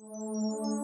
Música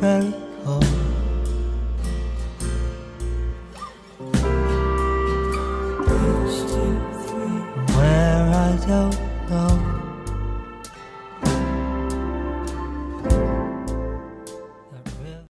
very cold. Where I don't